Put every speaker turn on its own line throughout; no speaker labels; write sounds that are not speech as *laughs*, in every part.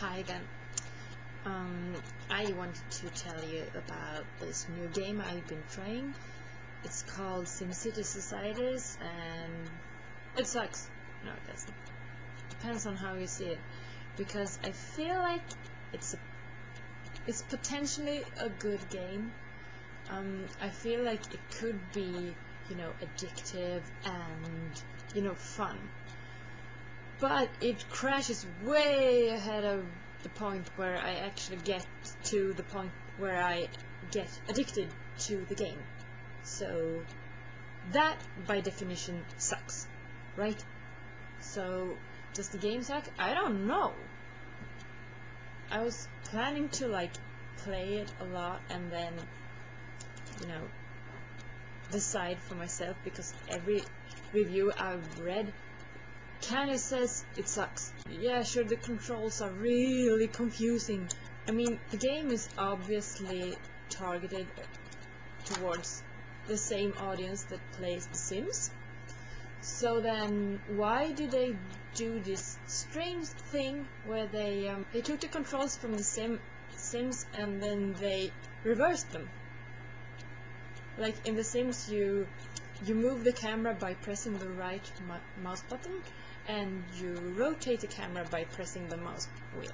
Hi again. Um, I wanted to tell you about this new game I've been trying. It's called SimCity Societies and it sucks. No, it doesn't. Depends on how you see it. Because I feel like it's a, it's potentially a good game. Um, I feel like it could be, you know, addictive and, you know, fun but it crashes way ahead of the point where I actually get to the point where I get addicted to the game. So that by definition sucks, right? So does the game suck? I don't know. I was planning to like play it a lot and then you know decide for myself because every review I've read Kinda says it sucks. Yeah, sure, the controls are really confusing. I mean, the game is obviously targeted towards the same audience that plays The Sims. So then, why do they do this strange thing where they um, they took the controls from the Sim Sims and then they reversed them? Like in The Sims, you you move the camera by pressing the right mouse button and you rotate the camera by pressing the mouse wheel.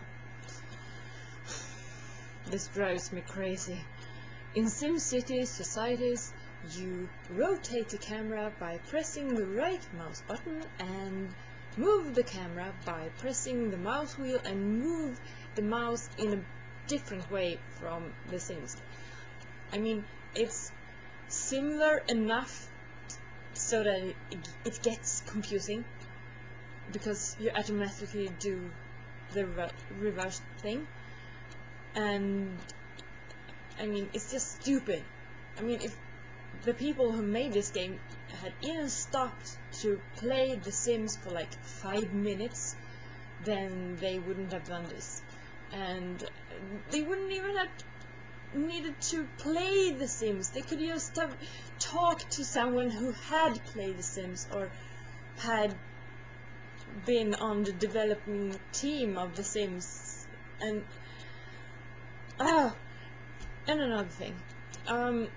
This drives me crazy. In SimCity societies, you rotate the camera by pressing the right mouse button and move the camera by pressing the mouse wheel and move the mouse in a different way from The Sims. I mean, it's similar enough so that it, it gets confusing because you automatically do the reverse thing. And I mean it's just stupid. I mean if the people who made this game had even stopped to play The Sims for like five minutes then they wouldn't have done this. And they wouldn't even have needed to play The Sims. They could just have talked to someone who had played The Sims or had been on the developing team of The Sims. And ah and another thing. Um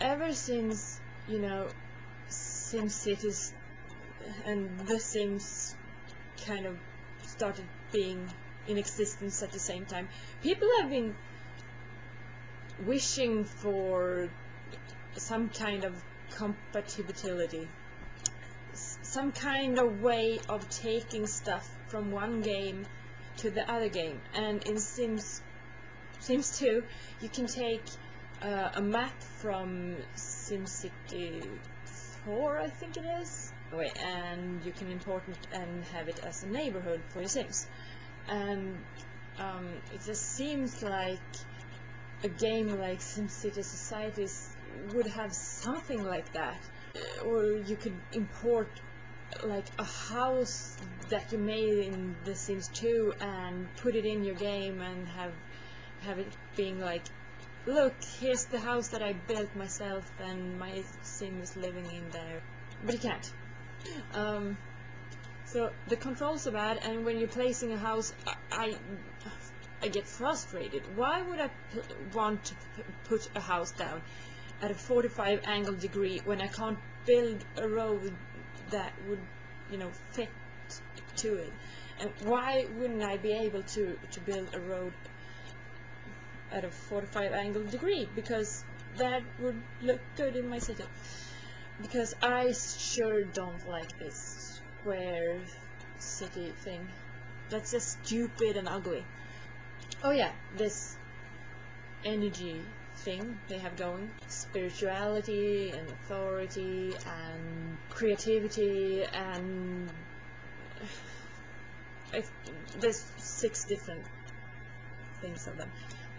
ever since you know SimCities and The Sims kind of started being in existence at the same time people have been wishing for some kind of compatibility some kind of way of taking stuff from one game to the other game. And in Sims Sims 2 you can take uh, a map from SimCity 4 I think it is. And you can import it and have it as a neighborhood for your Sims. And um, it just seems like a game like SimCity Societies would have something like that. Or you could import like a house that you made in The Sims 2 and put it in your game and have have it being like look here's the house that I built myself and my sim is living in there. But you can't. Um, so the controls are bad and when you're placing a house I I get frustrated. Why would I want to put a house down at a 45 angle degree when I can't build a road that would, you know, fit to it. And why wouldn't I be able to, to build a road at a 45 angle degree? Because that would look good in my city. Because I sure don't like this square city thing. That's just stupid and ugly. Oh yeah, this energy thing they have going spirituality and authority and creativity and *sighs* there's six different things of them.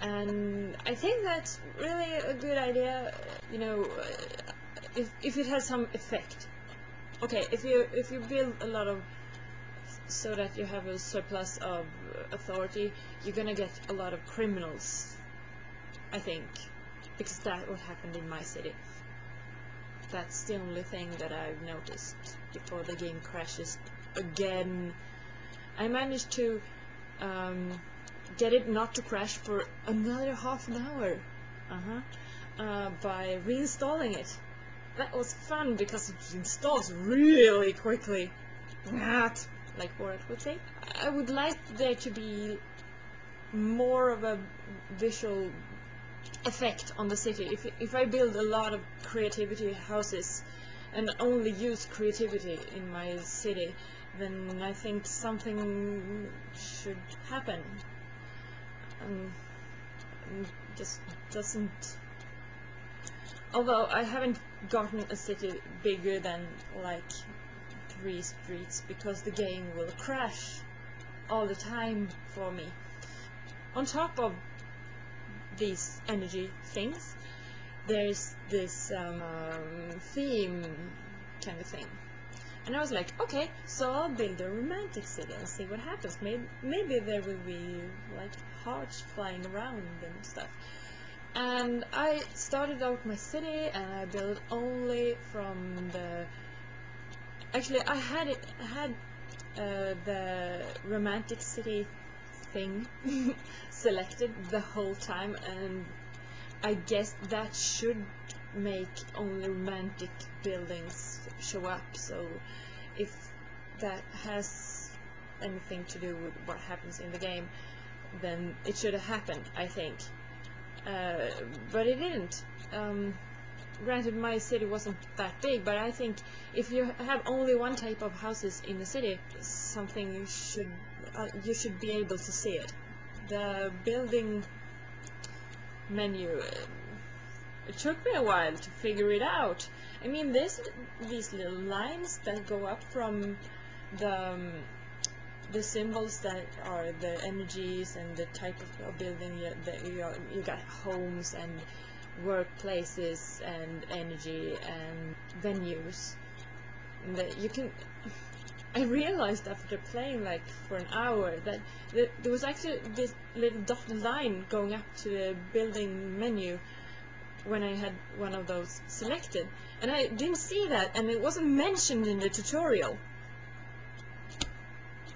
And I think that's really a good idea you know uh, if, if it has some effect. Okay if you if you build a lot of so that you have a surplus of authority you're gonna get a lot of criminals I think because that's what happened in my city. That's the only thing that I've noticed before the game crashes again. I managed to um, get it not to crash for another half an hour uh-huh, uh, by reinstalling it. That was fun because it installs really quickly. Not like Borat would say. I would like there to be more of a visual effect on the city. If, if I build a lot of creativity houses and only use creativity in my city, then I think something should happen. Um, just doesn't... Although I haven't gotten a city bigger than like three streets because the game will crash all the time for me. On top of these energy things, there's this um, theme kind of thing. And I was like, okay, so I'll build a romantic city and see what happens. Maybe, maybe there will be like hearts flying around and stuff. And I started out my city and I built only from the. Actually, I had it had uh, the romantic city thing *laughs* selected the whole time, and I guess that should make only romantic buildings show up. So if that has anything to do with what happens in the game, then it should have happened, I think. Uh, but it didn't. Um, granted, my city wasn't that big, but I think if you have only one type of houses in the city, something you should uh, you should be able to see it. The building menu. It took me a while to figure it out. I mean, this these little lines that go up from the um, the symbols that are the energies and the type of, building you, that you, you got homes and workplaces and energy and venues that you can I realized after playing like for an hour that th there was actually this little dotted line going up to the building menu when I had one of those selected. And I didn't see that and it wasn't mentioned in the tutorial.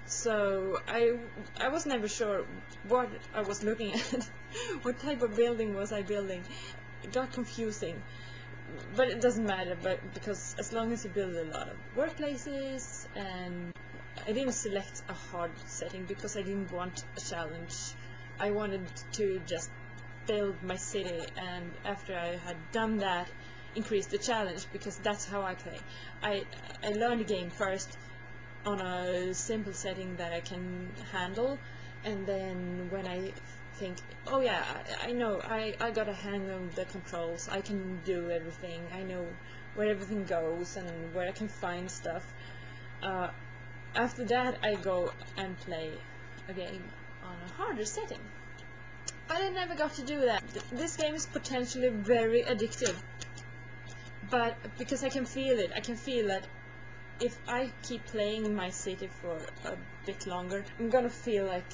So I I was never sure what I was looking *laughs* at what type of building was I building. It got confusing. But it doesn't matter but because as long as you build a lot of workplaces and I didn't select a hard setting because I didn't want a challenge. I wanted to just build my city and after I had done that increase the challenge because that's how I play. I, I learned the game first on a simple setting that I can handle and then when I think oh yeah I, I know I, I got a hang of the controls. I can do everything. I know where everything goes and where I can find stuff uh, after that I go and play a game on a harder setting but I never got to do that this game is potentially very addictive but because I can feel it I can feel that if I keep playing my city for a bit longer, I'm gonna feel like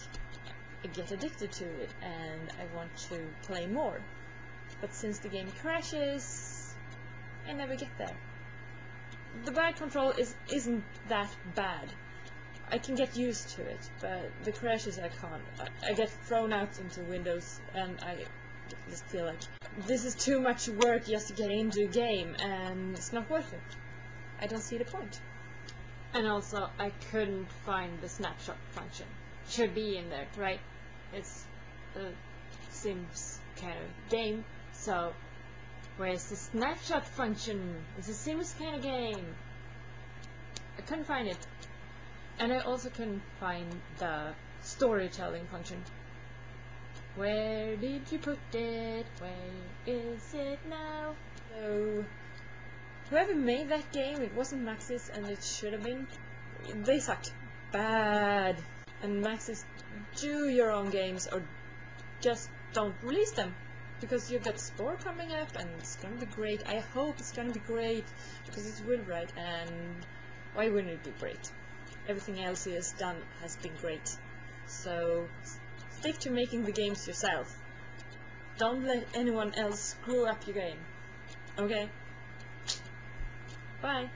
I get addicted to it and I want to play more. But since the game crashes, I never get there. The bad control is, isn't that bad. I can get used to it, but the crashes I can't. I, I get thrown out into windows and I just feel like this is too much work just to get into a game and it's not worth it. I don't see the point. And also, I couldn't find the snapshot function. Should be in there, right? It's a Sims kind of game, so where's the snapshot function? It's a Sims kind of game. I couldn't find it. And I also couldn't find the storytelling function. Where did you put it? Where is it now? So Whoever made that game, it wasn't Maxis and it should have been. They sucked. Bad. And Maxis, do your own games or just don't release them. Because you've got Spore coming up and it's gonna be great. I hope it's gonna be great because it's Wright and why wouldn't it be great? Everything else he has done has been great. So stick to making the games yourself. Don't let anyone else screw up your game. Okay? Bye.